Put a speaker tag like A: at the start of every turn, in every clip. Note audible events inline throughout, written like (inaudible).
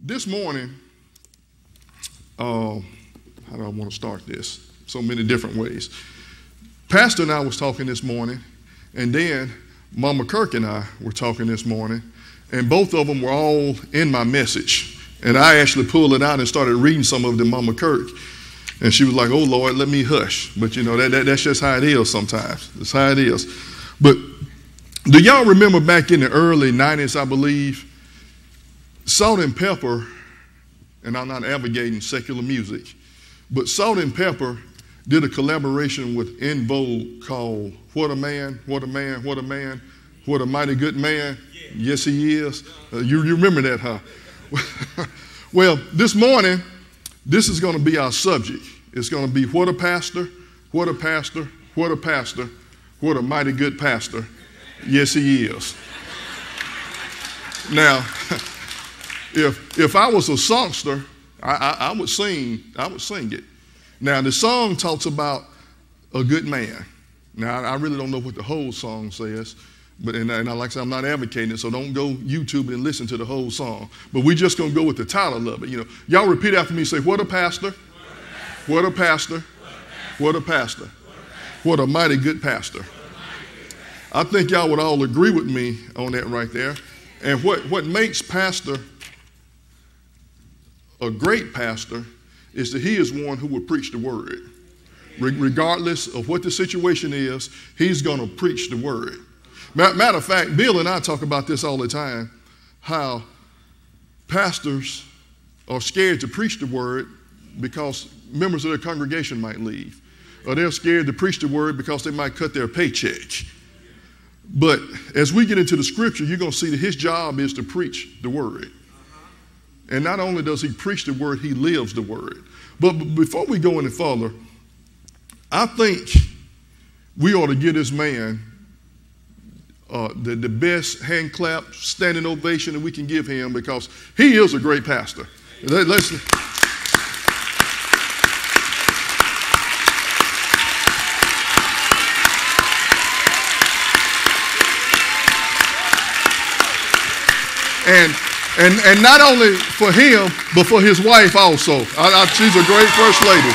A: This morning, uh, how do I want to start this? So many different ways. Pastor and I was talking this morning, and then Mama Kirk and I were talking this morning, and both of them were all in my message. And I actually pulled it out and started reading some of them, Mama Kirk. And she was like, Oh Lord, let me hush. But you know, that, that, that's just how it is sometimes. That's how it is. But do y'all remember back in the early 90s, I believe, Salt-N-Pepa, and I'm not advocating secular music, but Salt-N-Pepa did a collaboration with En Vogue called What a Man, What a Man, What a Man, What a Mighty Good Man. Yes, he is. Uh, you, you remember that, huh? (laughs) well, this morning, this is going to be our subject. It's going to be what a pastor, what a pastor, what a pastor, what a mighty good pastor. Yes, he is. now, (laughs) if if I was a songster, I, I, I, would sing. I would sing it. Now, the song talks about a good man. Now, I really don't know what the whole song says, but and, and like I said, I'm not advocating it, so don't go YouTube and listen to the whole song. But we're just gonna go with the title of it. You know, y'all repeat after me. Say, "What a pastor! What a pastor! What a pastor! What a mighty good pastor!" I think y'all would all agree with me on that right there. And what, what makes pastor a great pastor is that he is one who will preach the word. Re- regardless of what the situation is, he's going to preach the word. Matter of fact, Bill and I talk about this all the time how pastors are scared to preach the word because members of their congregation might leave. Or they're scared to preach the word because they might cut their paycheck. But as we get into the scripture, you're going to see that his job is to preach the word. And not only does he preach the word, he lives the word. But before we go any further, I think we ought to give this man uh, the, the best hand clap, standing ovation that we can give him because he is a great pastor. Let, let's. And, and, and not only for him, but for his wife also. I, I, she's a great first lady.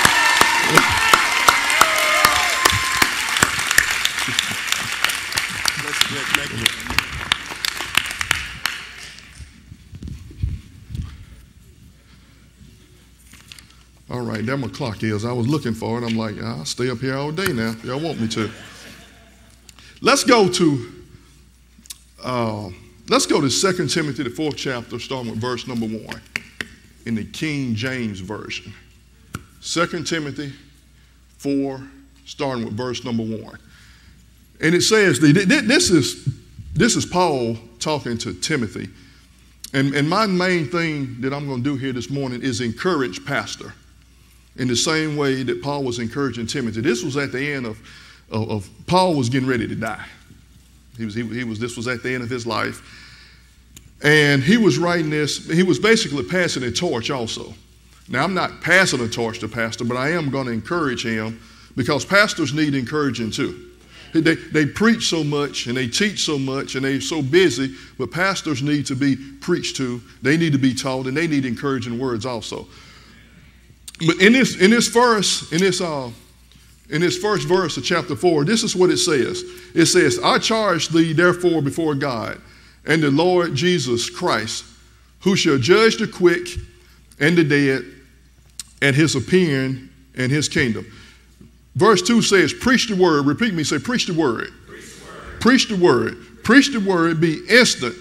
A: All right, there my clock is. I was looking for it. I'm like, I'll stay up here all day now y'all want me to. Let's go to uh, Let's go to 2 Timothy, the fourth chapter, starting with verse number one in the King James Version. 2 Timothy 4, starting with verse number one. And it says, this is, this is Paul talking to Timothy. And, and my main thing that I'm going to do here this morning is encourage Pastor in the same way that Paul was encouraging Timothy. This was at the end of, of, of Paul was getting ready to die. He was, he, he was, this was at the end of his life. And he was writing this, he was basically passing a torch also. Now, I'm not passing a torch to pastor, but I am going to encourage him because pastors need encouraging too. They, they preach so much and they teach so much and they're so busy, but pastors need to be preached to. They need to be taught and they need encouraging words also. But in this, in this verse, in this, uh, in this first verse of chapter 4, this is what it says. It says, I charge thee therefore before God and the Lord Jesus Christ, who shall judge the quick and the dead at his appearing and his kingdom. Verse 2 says, Preach the word. Repeat me, say, Preach the word. Preach the word. Preach the word. Be instant,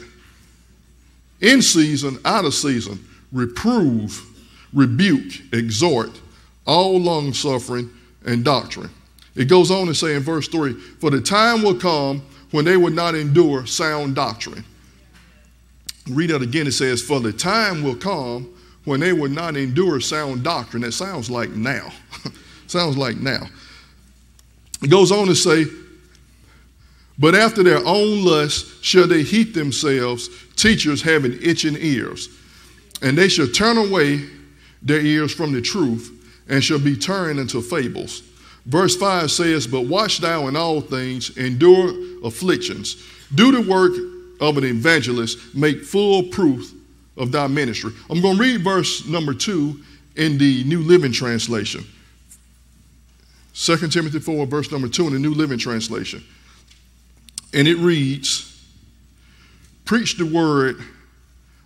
A: in season, out of season. Reprove, rebuke, exhort, all long suffering and doctrine. It goes on to say in verse 3 For the time will come when they will not endure sound doctrine. Read that again. It says, For the time will come when they will not endure sound doctrine. That sounds like now. (laughs) sounds like now. It goes on to say, But after their own lust shall they heat themselves, teachers having itching ears. And they shall turn away their ears from the truth and shall be turned into fables. Verse 5 says, But watch thou in all things, endure afflictions, do the work of an evangelist, make full proof of thy ministry. I'm going to read verse number two in the New Living Translation. 2 Timothy 4, verse number 2 in the New Living Translation. And it reads Preach the word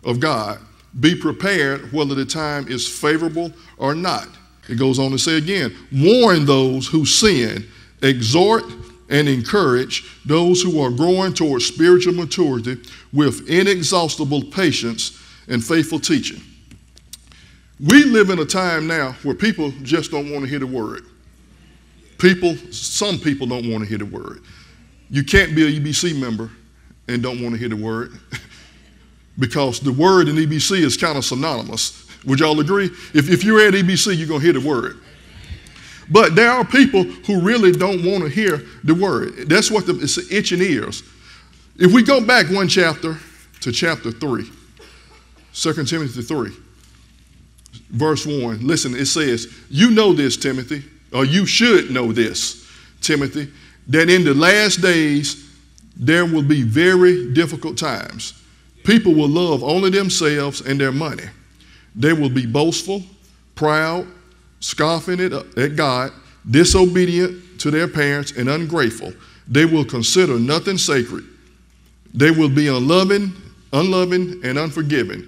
A: of God. Be prepared whether the time is favorable or not. It goes on to say again warn those who sin, exhort and encourage those who are growing towards spiritual maturity with inexhaustible patience and faithful teaching. We live in a time now where people just don't want to hear the word. People, some people don't want to hear the word. You can't be a EBC member and don't want to hear the word (laughs) because the word in EBC is kind of synonymous. Would y'all agree? If, if you're at EBC, you're going to hear the word. But there are people who really don't want to hear the word. That's what the, it's itching ears. If we go back one chapter to chapter 3, 2 Timothy 3, verse 1, listen, it says, You know this, Timothy, or you should know this, Timothy, that in the last days there will be very difficult times. People will love only themselves and their money. They will be boastful, proud, scoffing uh, at God, disobedient to their parents, and ungrateful. They will consider nothing sacred. They will be unloving, unloving, and unforgiving.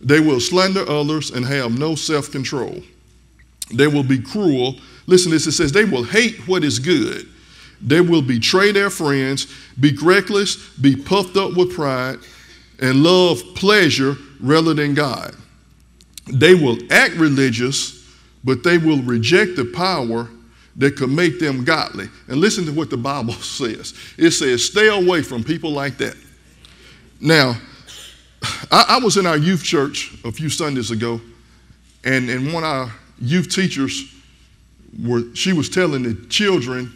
A: They will slander others and have no self control. They will be cruel. Listen to this it says, they will hate what is good. They will betray their friends, be reckless, be puffed up with pride, and love pleasure rather than God. They will act religious, but they will reject the power that could make them godly. And listen to what the Bible (laughs) says it says, stay away from people like that. Now, I, I was in our youth church a few Sundays ago, and, and one of our youth teachers were she was telling the children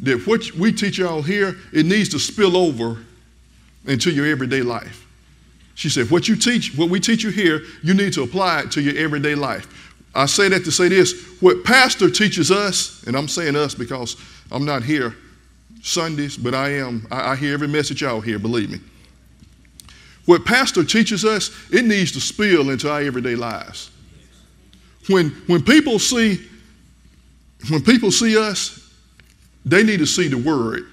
A: that what we teach y'all here, it needs to spill over into your everyday life. She said, What you teach, what we teach you here, you need to apply it to your everyday life. I say that to say this what Pastor teaches us, and I'm saying us because I'm not here Sundays, but I am, I, I hear every message y'all hear, believe me. What Pastor teaches us, it needs to spill into our everyday lives. When, when people see, when people see us, they need to see the word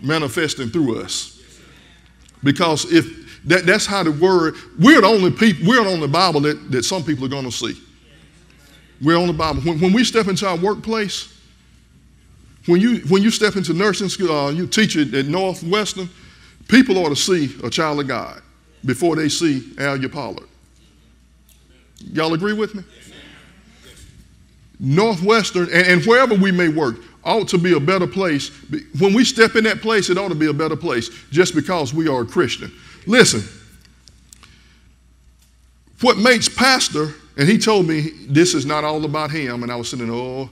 A: manifesting through us. Because if that, that's how the word, we're the only people, we're the only Bible that, that some people are going to see. We're on the Bible. When, when we step into our workplace, when you, when you step into nursing school, uh, you teach it at Northwestern, people ought to see a child of God before they see Al Pollard. Y'all agree with me? Northwestern, and, and wherever we may work, ought to be a better place. When we step in that place, it ought to be a better place just because we are a Christian. Listen, what makes pastor, and he told me this is not all about him, and I was sitting, oh,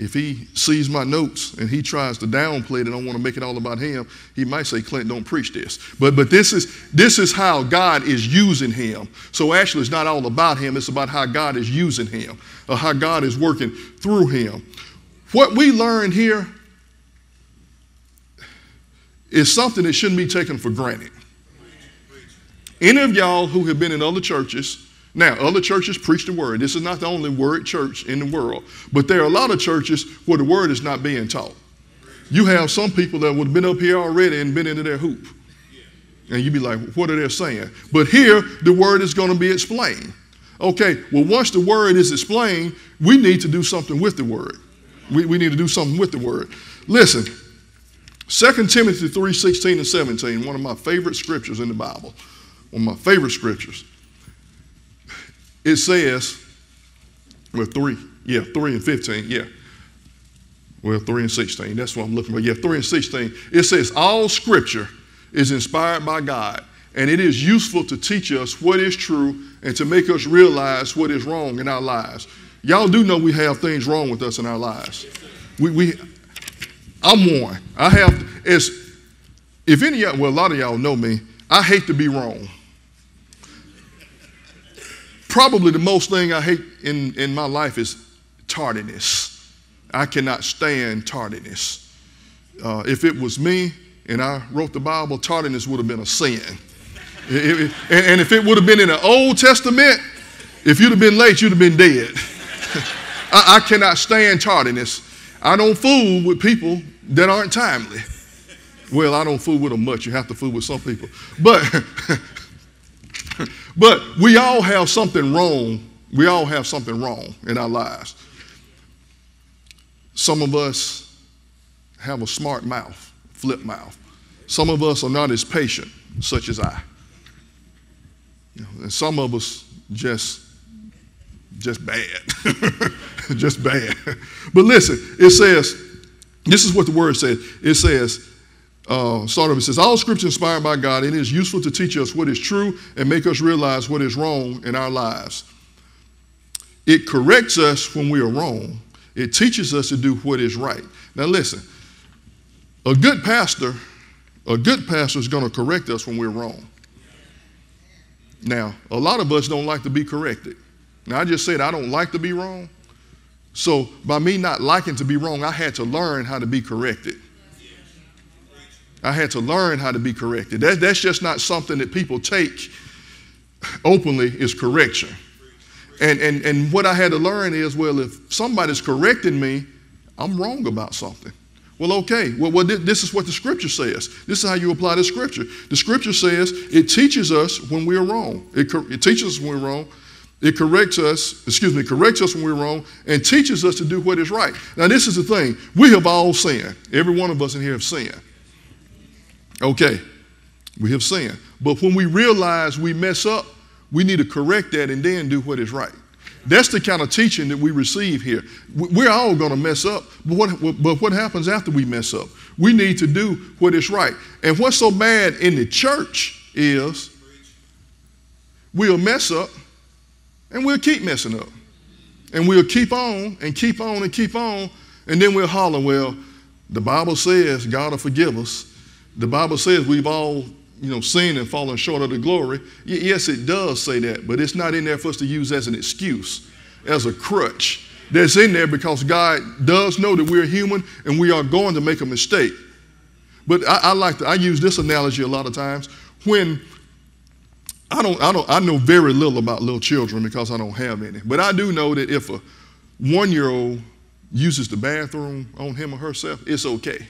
A: if he sees my notes and he tries to downplay it and don't want to make it all about him, he might say, Clint, don't preach this. But but this is this is how God is using him. So actually it's not all about him, it's about how God is using him, or how God is working through him. What we learn here is something that shouldn't be taken for granted. Any of y'all who have been in other churches, now, other churches preach the word. This is not the only word church in the world, but there are a lot of churches where the word is not being taught. You have some people that would have been up here already and been into their hoop. And you'd be like, what are they saying? But here, the word is going to be explained. Okay, well, once the word is explained, we need to do something with the word. We, we need to do something with the word. Listen, 2 Timothy 3 16 and 17, one of my favorite scriptures in the Bible one of my favorite scriptures. It says, well, three, yeah, three and 15, yeah. Well, three and 16, that's what I'm looking for. Yeah, three and 16. It says, all scripture is inspired by God, and it is useful to teach us what is true and to make us realize what is wrong in our lives. Y'all do know we have things wrong with us in our lives. We, we I'm one. I have, as, if any well, a lot of y'all know me, I hate to be wrong probably the most thing I hate in, in my life is tardiness. I cannot stand tardiness. Uh, if it was me and I wrote the Bible, tardiness would have been a sin. and if it would have been in the Old Testament, if you'd have been late, you'd have been dead. I, I cannot stand tardiness. I don't fool with people that aren't timely. Well, I don't fool with them much. You have to fool with some people. But, (laughs) but we all have something wrong. We all have something wrong in our lives. Some of us have a smart mouth, flip mouth. Some of us are not as patient, such as I. You know, and some of us just just bad. (laughs) just bad. But listen, it says, this is what the word says. It says, uh, start of it says, All scripture inspired by God, and it is useful to teach us what is true and make us realize what is wrong in our lives. It corrects us when we are wrong. It teaches us to do what is right. Now listen, a good pastor, a good pastor is going to correct us when we're wrong. Now, a lot of us don't like to be corrected. Now, I just said I don't like to be wrong. So, by me not liking to be wrong, I had to learn how to be corrected. I had to learn how to be corrected. That, that's just not something that people take openly, is correction. And, and, and what I had to learn is well, if somebody's correcting me, I'm wrong about something. Well, okay. Well, well, this is what the scripture says. This is how you apply the scripture. The scripture says it teaches us when we are wrong. It, it teaches us when we're wrong. It corrects us, excuse me, corrects us when we're wrong and teaches us to do what is right. Now, this is the thing. We have all sinned. Every one of us in here have sinned. Okay. We have sinned. But when we realize we mess up, we need to correct that and then do what is right. That's the kind of teaching that we receive here. We're all going to mess up, but what, but what happens after we mess up? We need to do what is right. And what's so bad in the church is we'll mess up and we'll keep messing up. And we'll keep on and keep on and keep on, and then we'll holler, well, the Bible says God will forgive us. The Bible says we've all you know, sinned and fallen short of the glory. Y- yes, it does say that, but it's not in there for us to use as an excuse, as a crutch. That's in there because God does know that we're human and we are going to make a mistake. But I, I like to, I use this analogy a lot of times. When I don't, I don't, I know very little about little children because I don't have any. But I do know that if a one-year-old uses the bathroom on him or herself, it's okay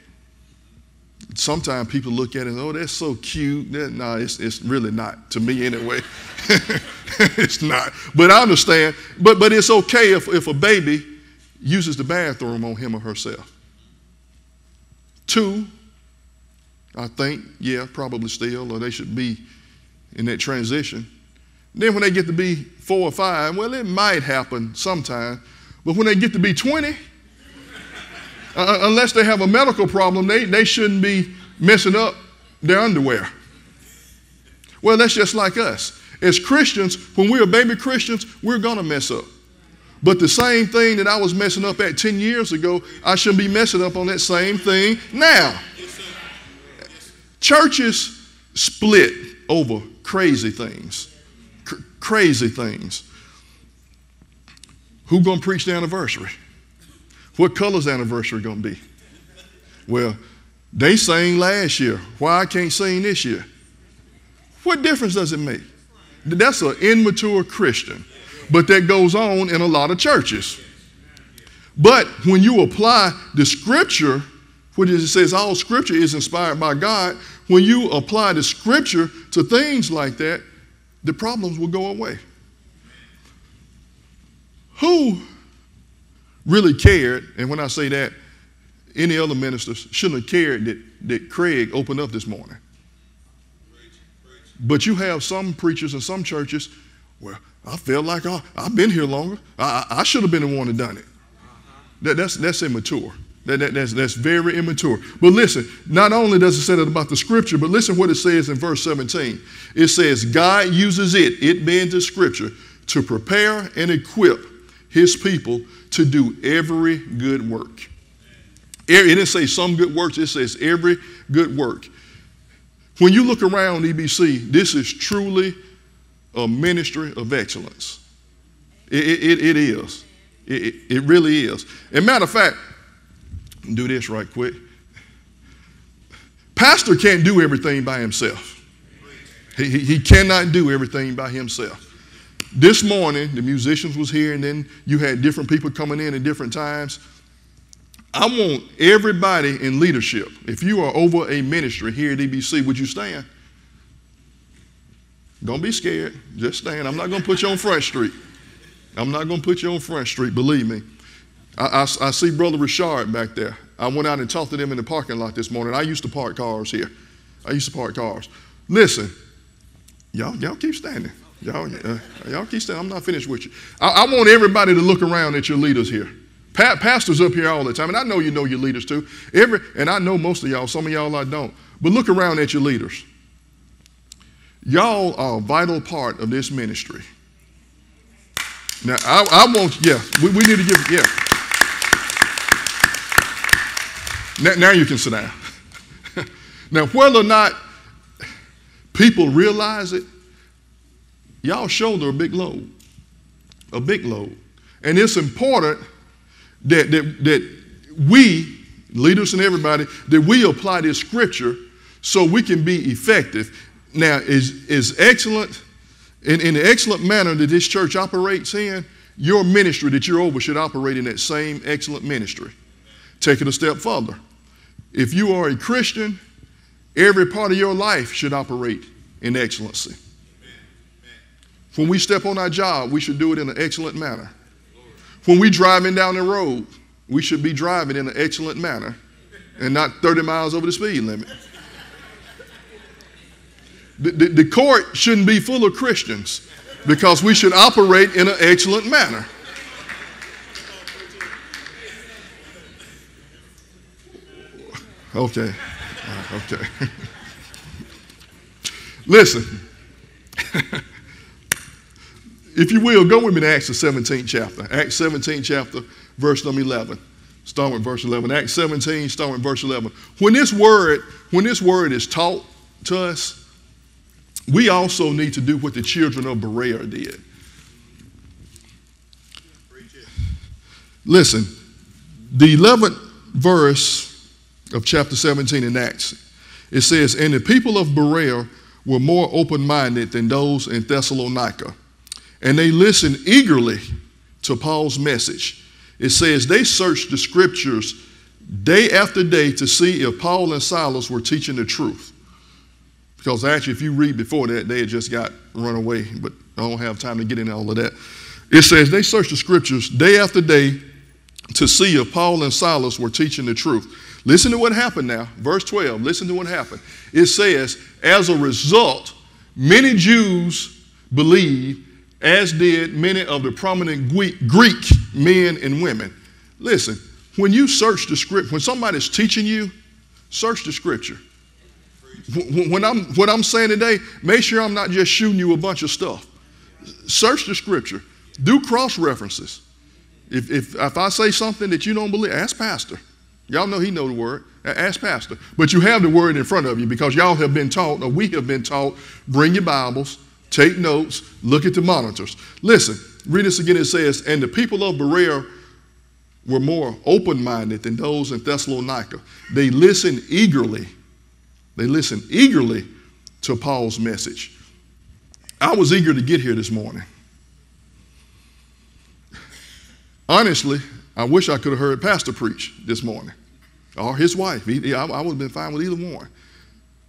A: sometimes people look at it and, oh, that's so cute. That, no, it's, it's really not, to me anyway. (laughs) it's not. But I understand. But, but it's okay if, if a baby uses the bathroom on him or herself. Two, I think, yeah, probably still, or they should be in that transition. Then when they get to be four or five, well, it might happen sometime. But when they get to be 20, uh, uh, unless they have a medical problem, they, they shouldn't be messing up their underwear. Well, that's just like us. As Christians, when we're baby Christians, we're going to mess up. But the same thing that I was messing up at 10 years ago, I shouldn't be messing up on that same thing now. Churches split over crazy things. C- crazy things. Who gonna preach the anniversary? What color's anniversary going to be? Well, they sang last year. Why I can't sing this year? What difference does it make? That's an immature Christian. But that goes on in a lot of churches. But when you apply the scripture, which it says all scripture is inspired by God, when you apply the scripture to things like that, the problems will go away. Who really cared, and when I say that, any other ministers shouldn't have cared that, that Craig opened up this morning. But you have some preachers and some churches, well, I felt like I, have been here longer. I, I, should have been the one that done it. That, that's, that's immature. That, that, that's, that's very immature. But listen, not only does it say that about the scripture, but listen what it says in verse 17. It says, God uses it, it being the scripture, to prepare and equip his people to do every good work. It didn't say some good works, it says every good work. When you look around EBC, this is truly a ministry of excellence. It, it, it is. It, it really is. A matter of fact, do this right quick. Pastor can't do everything by himself. He, he cannot do everything by himself. This morning, the musicians was here, and then you had different people coming in at different times. I want everybody in leadership, if you are over a ministry here at EBC, would you stand? Don't be scared. Just stand. I'm not going to put you on Front Street. I'm not going to put you on Front Street, believe me. I, I, I, see Brother Richard back there. I went out and talked to them in the parking lot this morning. I used to park cars here. I used to park cars. Listen, y'all, y'all keep standing. Y'all, uh, y'all keep standing. I'm not finished with you. I, I, want everybody to look around at your leaders here. Pa- pastors up here all the time, and I know you know your leaders too. Every, and I know most of y'all. Some of y'all I don't. But look around at your leaders. Y'all are a vital part of this ministry. Now, I, I want, yeah, we, we need to give, yeah. Now, now you can sit down. (laughs) now, whether or not people realize it, y'all shoulder a big load, a big load. And it's important that, that, that we, leaders and everybody, that we apply this scripture so we can be effective. Now, is, is excellent, in, in the excellent manner that this church operates in, your ministry that you're over should operate in that same excellent ministry. Take it a step further. If you are a Christian, every part of your life should operate in excellency. When we step on our job, we should do it in an excellent manner. When we driving down the road, we should be driving in an excellent manner and not 30 miles over the speed limit. The, the, the court shouldn't be full of Christians because we should operate in an excellent manner. Okay. Uh, okay. (laughs) Listen. (laughs) if you will, go with me to Acts the 17th chapter. Acts 17 chapter, verse number 11. Start with verse 11. Acts 17, start with verse 11. When this word, when this word is taught to us, we also need to do what the children of Berea did. Listen, the 11th verse of chapter 17 in Acts, it says, And the people of Berea were more open minded than those in Thessalonica, and they listened eagerly to Paul's message. It says, They searched the scriptures day after day to see if Paul and Silas were teaching the truth. Because actually, if you read before that, they had just got run away, but I don't have time to get into all of that. It says they searched the scriptures day after day to see if Paul and Silas were teaching the truth. Listen to what happened now. Verse 12, listen to what happened. It says, as a result, many Jews believed, as did many of the prominent Greek men and women. Listen, when you search the script, when somebody's teaching you, search the scripture when I'm, what I'm saying today, make sure I'm not just shooting you a bunch of stuff. Search the scripture, do cross references. If, if, if I say something that you don't believe, ask Pastor. Y'all know he know the word. Ask Pastor. But you have the word in front of you because y'all have been taught, or we have been taught, bring your Bibles, take notes, look at the monitors. Listen, read this again. It says, And the people of Berea were more open minded than those in Thessalonica. They listened eagerly they listened eagerly to Paul's message. I was eager to get here this morning. Honestly, I wish I could have heard Pastor preach this morning or his wife. He, I, I would have been fine with either one.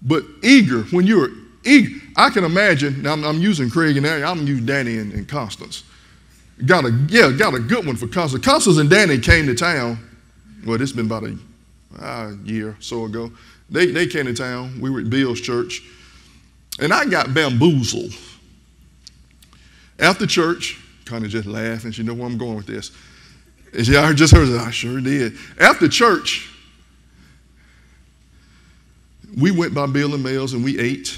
A: But eager, when you're eager, I can imagine, now I'm, I'm using Craig and Ari, I'm using Danny and, and Constance. Got a, yeah, got a good one for Constance. Constance and Danny came to town, well, it's been about a uh, year or so ago. They, they came to town. We were at Bill's church. And I got bamboozled. After church, kind of just laughing. She know where I'm going with this. And she, I just heard. I sure did. After church, we went by Bill and Mel's and we ate.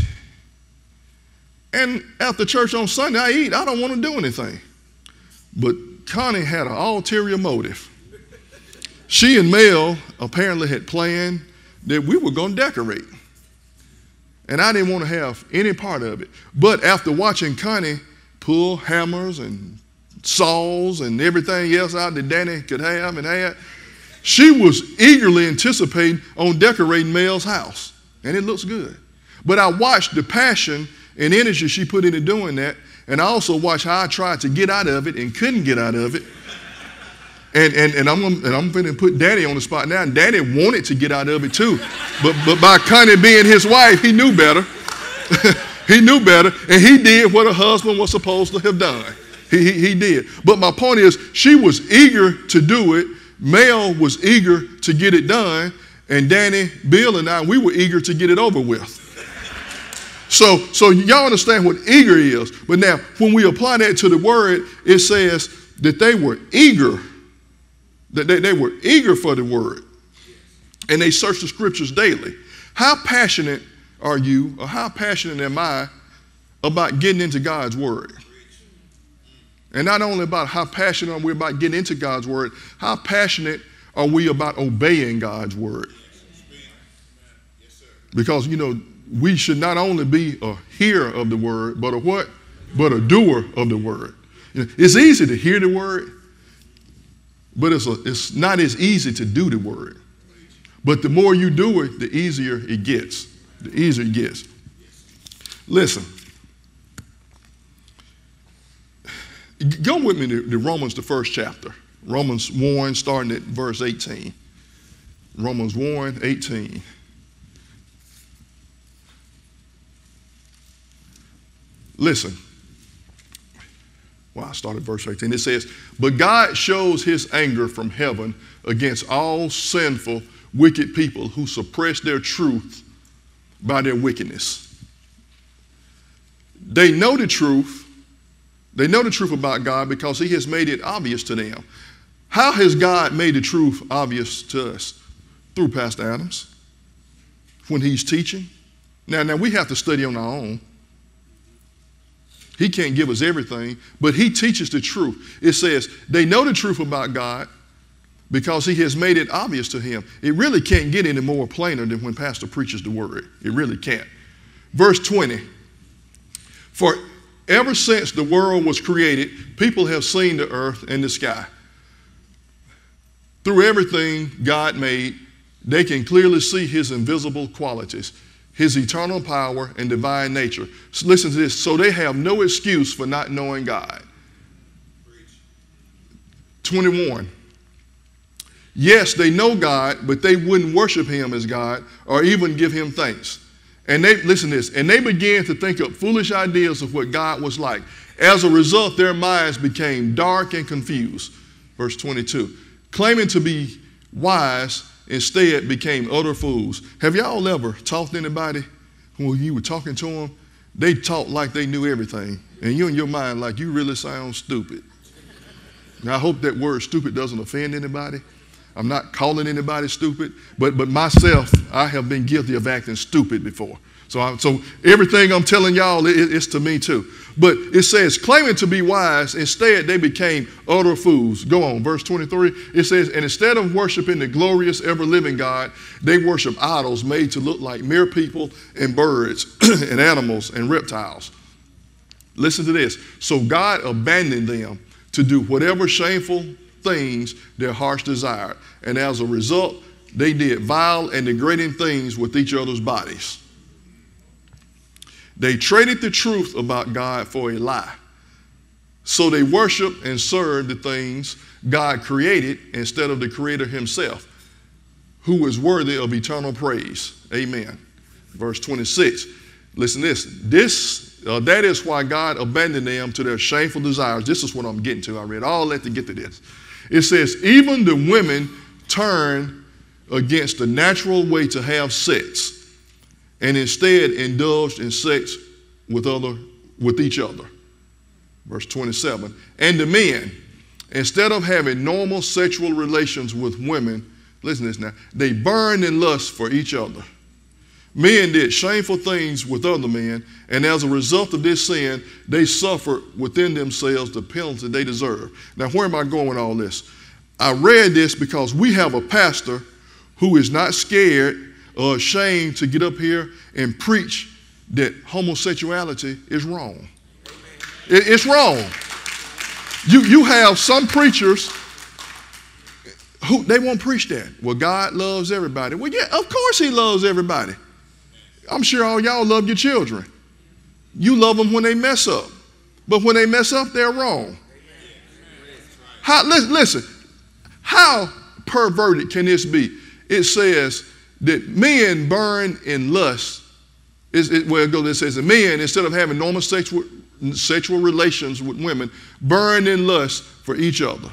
A: And after church on Sunday, I eat. I don't want to do anything. But Connie had an ulterior motive. She and Mel apparently had planned that we were going to decorate. And I didn't want to have any part of it. But after watching Connie pull hammers and saws and everything else out that Danny could have and had, she was eagerly anticipating on decorating Mel's house. And it looks good. But I watched the passion and energy she put into doing that. And I also watched how I tried to get out of it and couldn't get out of it. And, and, and I'm, and I'm to put Daddy on the spot now. And Daddy wanted to get out of it too. But, but by Connie being his wife, he knew better. (laughs) he knew better. And he did what a husband was supposed to have done. He, he, he did. But my point is, she was eager to do it. Mel was eager to get it done. And Danny, Bill, and I, we were eager to get it over with. So, so y'all understand what eager is. But now, when we apply that to the word, it says that they were eager that they, they were eager for the word and they searched the scriptures daily. How passionate are you, or how passionate am I about getting into God's word? And not only about how passionate are we about getting into God's word, how passionate are we about obeying God's word? Because, you know, we should not only be a hearer of the word, but a what? But a doer of the word. You know, it's easy to hear the word, but it's, a, it's not as easy to do the word. But the more you do it, the easier it gets. The easier it gets. Listen. Go with me to, to Romans, the first chapter. Romans 1, starting at verse 18. Romans 1, 18. Listen. Well, I started verse 18. It says, But God shows his anger from heaven against all sinful, wicked people who suppress their truth by their wickedness. They know the truth. They know the truth about God because he has made it obvious to them. How has God made the truth obvious to us? Through Pastor Adams when he's teaching. Now, now we have to study on our own. He can't give us everything, but He teaches the truth. It says they know the truth about God because He has made it obvious to him. It really can't get any more plainer than when Pastor preaches the word. It really can't. Verse 20 For ever since the world was created, people have seen the earth and the sky. Through everything God made, they can clearly see His invisible qualities his eternal power and divine nature. So listen to this. So they have no excuse for not knowing God. 21. Yes, they know God, but they wouldn't worship him as God or even give him thanks. And they, listen to this, and they began to think up foolish ideas of what God was like. As a result, their minds became dark and confused. Verse 22. Claiming to be wise, instead became utter fools. Have y'all ever talked to anybody when you were talking to them? They talk like they knew everything, and you in your mind like you really sound stupid. Now I hope that word stupid doesn't offend anybody. I'm not calling anybody stupid, but but myself, I have been guilty of acting stupid before. So, I, so everything I'm telling y'all, it, it's to me too. But it says, claiming to be wise, instead they became utter fools. Go on, verse 23. It says, and instead of worshiping the glorious, ever living God, they worship idols made to look like mere people and birds (clears throat) and animals and reptiles. Listen to this. So God abandoned them to do whatever shameful things their hearts desired. And as a result, they did vile and degrading things with each other's bodies. They traded the truth about God for a lie. So they worship and serve the things God created instead of the Creator Himself, who is worthy of eternal praise. Amen. Verse 26. Listen to this. This uh, that is why God abandoned them to their shameful desires. This is what I'm getting to. I read all that to get to this. It says, even the women turn against the natural way to have sex and instead indulged in sex with other with each other. Verse 27. And the men, instead of having normal sexual relations with women, listen to this now, they burned in lust for each other. Men did shameful things with other men, and as a result of this sin, they suffered within themselves the penalty they deserve. Now, where am I going with all this? I read this because we have a pastor who is not scared or ashamed to get up here and preach that homosexuality is wrong. It, it's wrong. You, you have some preachers who they won't preach that. Well, God loves everybody. Well, yeah, of course He loves everybody. I'm sure all y'all love your children. you love them when they mess up. But when they mess up, they're wrong. How, listen, how perverted can this be? It says that men burn in lust. Is it, well, it goes, says that men, instead of having normal sexual, sexual relations with women, burn in lust for each other.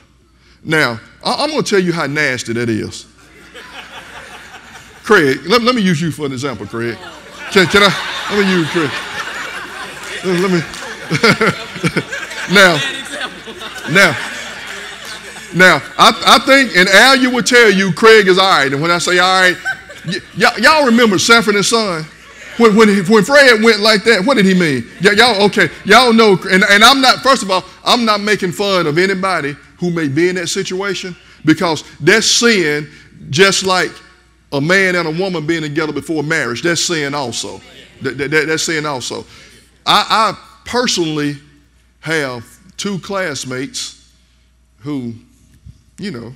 A: Now, I, am going to tell you how nasty that is. (laughs) Craig, let, let, me use you for an example, Craig. Can, can I? Let me use Craig. Let me. (laughs) now, now, now, I, I think, and Al, you would tell you Craig is all right. And when I say all right, y- y'all remember Sanford and Son? When, when, when Fred went like that, what did he mean? Y- y'all, okay, y'all know, and, and I'm not, first of all, I'm not making fun of anybody who may be in that situation because that's sin just like a man and a woman being together before marriage. That's sin also. That, that, that's sin also. I, I personally have two classmates who, you know,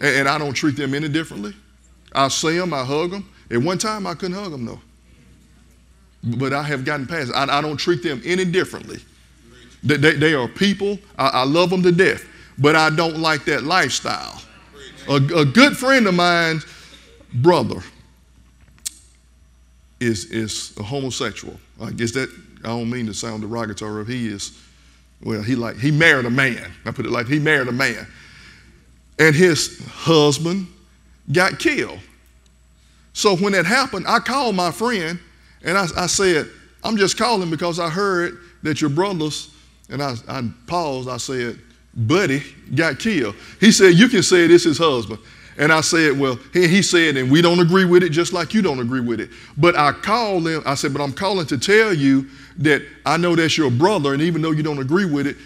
A: and, and, I don't treat them any differently. I see them, I hug them. At one time, I couldn't hug them though. But I have gotten past it. I, don't treat them any differently. They, they, they are people. I, I, love them to death. But I don't like that lifestyle. A, a good friend of mine's brother is, is a homosexual. I guess that, I don't mean to sound derogatory. He is, well, he like, he married a man. I put it like, he married a man. And his husband got killed. So when that happened, I called my friend and I, I said, I'm just calling because I heard that your brothers, and I, I paused, I said, buddy got killed. He said, You can say this is husband. And I said, Well, he, he said, and we don't agree with it just like you don't agree with it. But I called him, I said, But I'm calling to tell you that I know that's your brother, and even though you don't agree with it,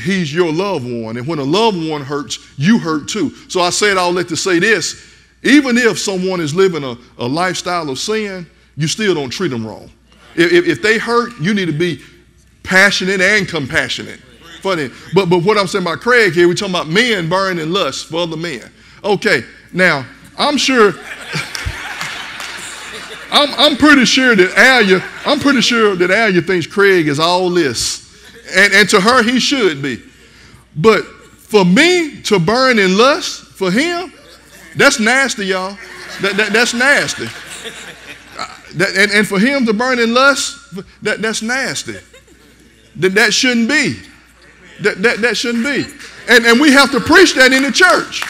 A: he's your loved one. And when a loved one hurts, you hurt too. So I said all that to say this even if someone is living a, a lifestyle of sin, you still don't treat them wrong. If, if they hurt, you need to be passionate and compassionate funny. But, but what I'm saying about Craig here, we're talking about men burning lust for other men. Okay, now, I'm sure, (laughs) I'm, I'm pretty sure that Alia, I'm pretty sure that Alia thinks Craig is all this. And, and to her, he should be. But for me to burn in lust for him, that's nasty, y'all. That, that, that's nasty. Uh, that, and, and for him to burn in lust, that, that's nasty. That, that shouldn't be. That, that, that shouldn't be. And, and we have to preach that in the church.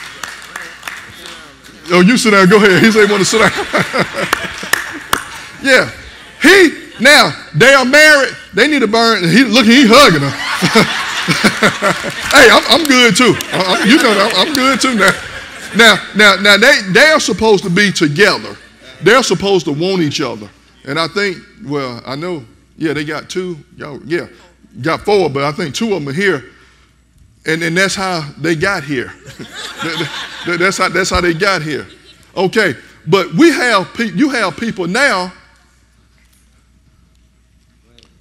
A: Oh, you sit down. Go ahead. He said want to sit down. (laughs) yeah. He, now, they are married. They need to burn. He, look, he hugging her. (laughs) hey, I'm, I'm, good too. I, you know, I'm, I'm good too now. Now, now, now they, they are supposed to be together. They're supposed to want each other. And I think, well, I know, yeah, they got two. Y'all, yeah got four, but I think two of them are here. And, and that's how they got here. (laughs) that's, how, that's how they got here. Okay, but we have you have people now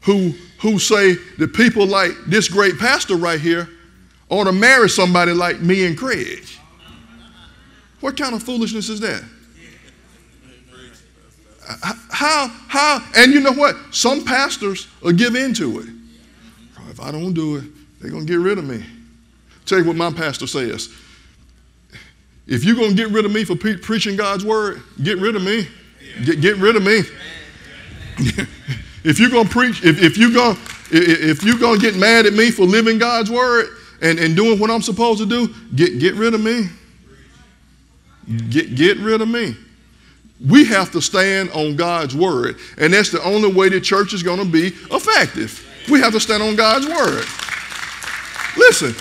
A: who, who say that people like this great pastor right here ought to marry somebody like me and Craig. What kind of foolishness is that? How, how, and you know what? Some pastors will give in to it. Oh, if I don't do it, they're going to get rid of me. Tell you what my pastor says. If you're going to get rid of me for pre- preaching God's word, get rid of me. Get, get rid of me. (laughs) if you're going to preach, if, if you're going if you're going to get mad at me for living God's word and, and doing what I'm supposed to do, get, get rid of me. Get, get rid of me. We have to stand on God's word, and that's the only way the church is going to be effective. We have to stand on God's word. Listen,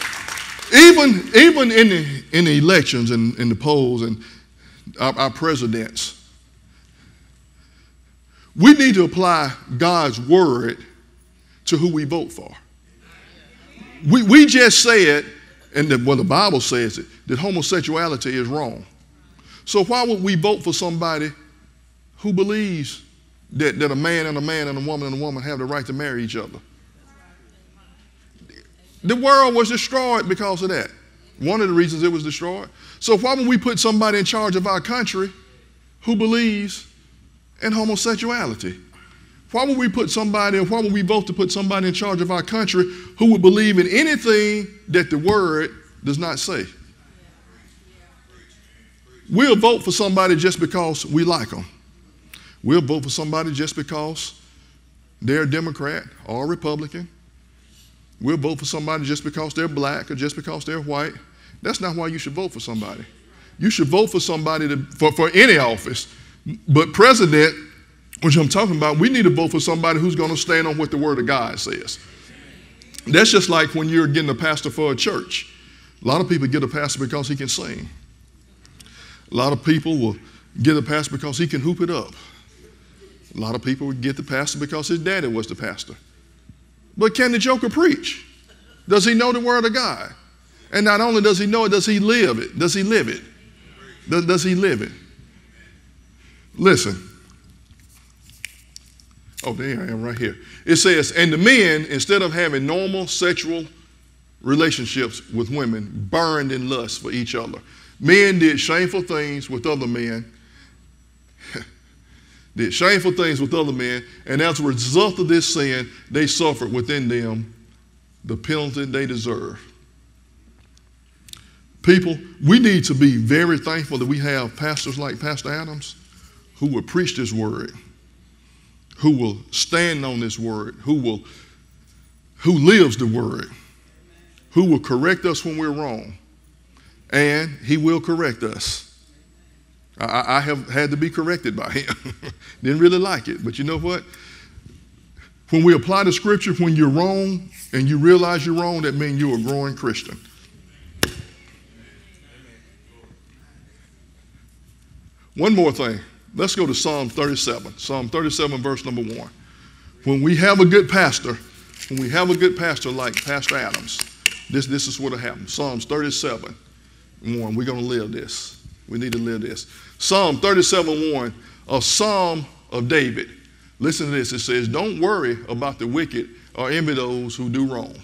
A: even, even in, the, in the elections and in the polls and our, our presidents, we need to apply God's word to who we vote for. We, we just said, and the, well, the Bible says it, that homosexuality is wrong. So why would we vote for somebody who believes that, that a man and a man and a woman and a woman have the right to marry each other? The world was destroyed because of that. One of the reasons it was destroyed. So why would we put somebody in charge of our country who believes in homosexuality? Why would we put somebody, why would we vote to put somebody in charge of our country who would believe in anything that the word does not say? We'll vote for somebody just because we like them. We'll vote for somebody just because they're a Democrat or a Republican. We'll vote for somebody just because they're black or just because they're white. That's not why you should vote for somebody. You should vote for somebody to, for, for any office. But president, which I'm talking about, we need to vote for somebody who's going to stand on what the Word of God says. That's just like when you're getting a pastor for a church. A lot of people get a pastor because he can sing. A lot of people will get a pastor because he can hoop it up. A lot of people would get the pastor because his daddy was the pastor. But can the joker preach? Does he know the word of God? And not only does he know it, does he live it? Does he live it? Does, does he live it? Listen. Oh, there I am right here. It says, and the men, instead of having normal sexual relationships with women, burned in lust for each other. Men did shameful things with other men, (laughs) did shameful things with other men, and as a result of this sin, they suffered within them the penalty they deserve. People, we need to be very thankful that we have pastors like Pastor Adams who will preach this word, who will stand on this word, who will who lives the word, who will correct us when we're wrong and he will correct us. I, I have had to be corrected by him. (laughs) Didn't really like it, but you know what? When we apply the scripture, when you're wrong and you realize you're wrong, that means you're a growing Christian. One more thing. Let's go to Psalm 37. Psalm 37, verse number one. When we have a good pastor, when we have a good pastor like Pastor Adams, this, this is what will happen. Psalms 37, 1. We're going to live this. We need to live this. Psalm 37 1, a psalm of David. Listen to this. It says, Don't worry about the wicked or envy those who do wrong.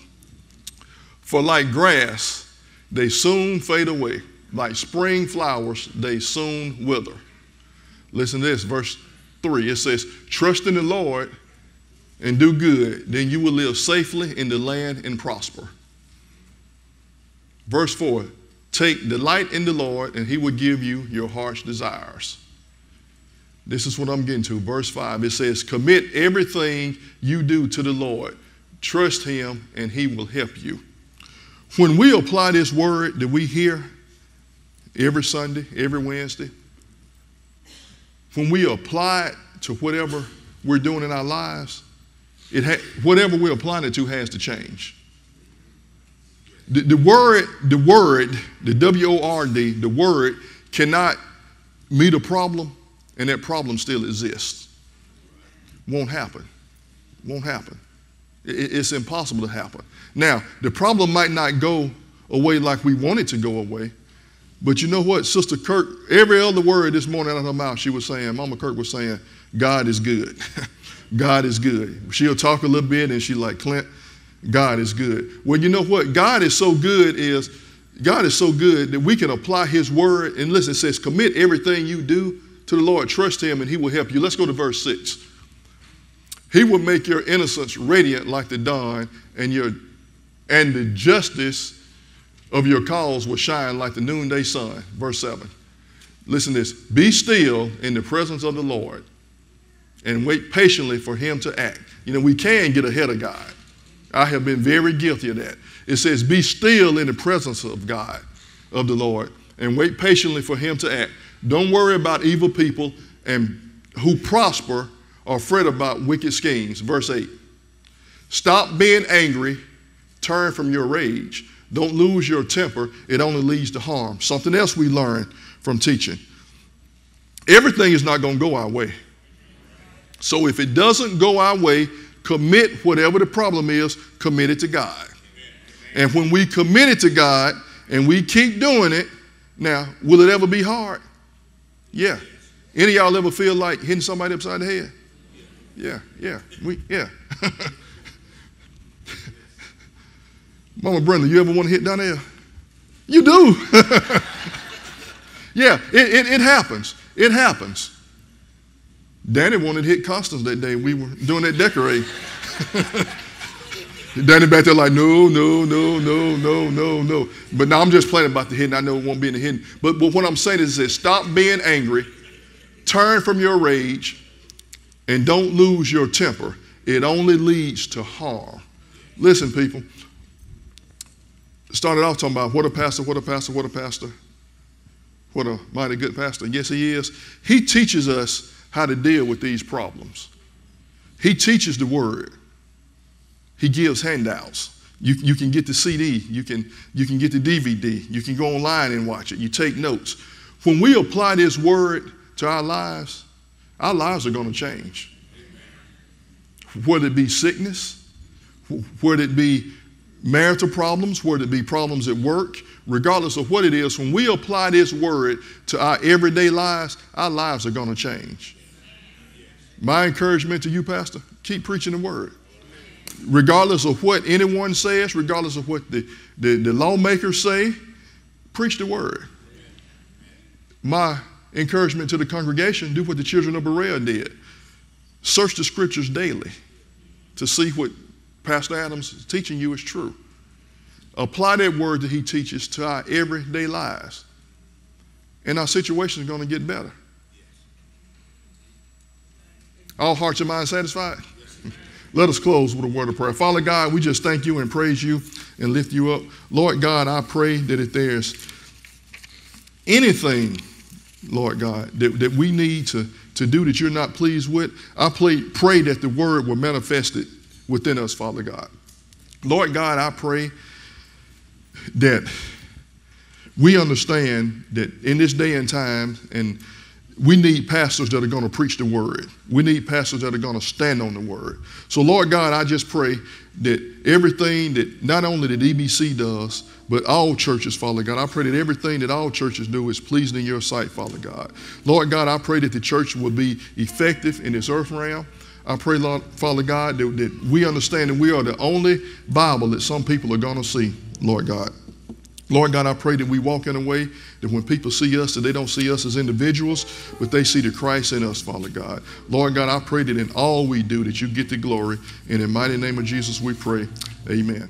A: For like grass, they soon fade away. Like spring flowers, they soon wither. Listen to this, verse 3. It says, Trust in the Lord and do good, then you will live safely in the land and prosper. Verse 4 Take delight in the Lord, and he will give you your heart's desires. This is what I'm getting to. Verse 5 it says, Commit everything you do to the Lord, trust him, and he will help you. When we apply this word that we hear every Sunday, every Wednesday, when we apply it to whatever we're doing in our lives, it ha- whatever we're applying it to has to change. The, the word, the word, the W O R D, the word cannot meet a problem and that problem still exists. Won't happen. Won't happen. It, it's impossible to happen. Now, the problem might not go away like we want it to go away, but you know what? Sister Kirk, every other word this morning out of her mouth, she was saying, Mama Kirk was saying, God is good. (laughs) God is good. She'll talk a little bit and she like, Clint, God is good. Well, you know what? God is so good is God is so good that we can apply his word. And listen, it says, commit everything you do to the Lord. Trust him and he will help you. Let's go to verse 6. He will make your innocence radiant like the dawn, and your and the justice of your cause will shine like the noonday sun. Verse 7. Listen to this. Be still in the presence of the Lord and wait patiently for him to act. You know, we can get ahead of God. I have been very guilty of that. It says, Be still in the presence of God, of the Lord, and wait patiently for Him to act. Don't worry about evil people and who prosper or fret about wicked schemes. Verse 8. Stop being angry, turn from your rage. Don't lose your temper, it only leads to harm. Something else we learn from teaching. Everything is not going to go our way. So if it doesn't go our way, commit whatever the problem is, commit it to God. And when we commit it to God and we keep doing it, now, will it ever be hard? Yeah. Any of y'all ever feel like hitting somebody upside the head? Yeah, yeah, we, yeah. (laughs) Mama Brenda, you ever want to hit there? You do. (laughs) yeah, it, it, it happens. It happens. Danny wanted to hit Constance that day. We were doing that decorate. (laughs) Danny back there like, no, no, no, no, no, no, no. But now I'm just playing about the hidden. I know it won't be in the hidden. But, but what I'm saying is that stop being angry, turn from your rage, and don't lose your temper. It only leads to harm. Listen, people. Started off talking about what a pastor, what a pastor, what a pastor. What a mighty good pastor. Yes, he is. He teaches us how to deal with these problems. He teaches the word. He gives handouts. You, you can get the CD, you can, you can get the DVD, you can go online and watch it, you take notes. When we apply this word to our lives, our lives are going to change. Whether it be sickness, whether it be marital problems, whether it be problems at work, regardless of what it is, when we apply this word to our everyday lives, our lives are going to change. My encouragement to you, Pastor, keep preaching the word. Regardless of what anyone says, regardless of what the, the, the lawmakers say, preach the word. My encouragement to the congregation do what the children of Berea did search the scriptures daily to see what Pastor Adams is teaching you is true. Apply that word that he teaches to our everyday lives, and our situation is going to get better. All hearts and minds satisfied? Let us close with a word of prayer. Father God, we just thank you and praise you and lift you up. Lord God, I pray that if there's anything, Lord God, that, that we need to, to do that you're not pleased with, I pray, pray that the word will manifest it within us, Father God. Lord God, I pray that we understand that in this day and time, and we need pastors that are going to preach the word. We need pastors that are going to stand on the word. So, Lord God, I just pray that everything that not only that EBC does, but all churches, Father God, I pray that everything that all churches do is pleasing in your sight, Father God. Lord God, I pray that the church will be effective in this earth realm. I pray, Lord, Father God, that, that we understand that we are the only Bible that some people are going to see, Lord God. Lord God, I pray that we walk in a way that when people see us, that they don't see us as individuals, but they see the Christ in us, Father God. Lord God, I pray that in all we do, that you get the glory. In the mighty name of Jesus, we pray. Amen.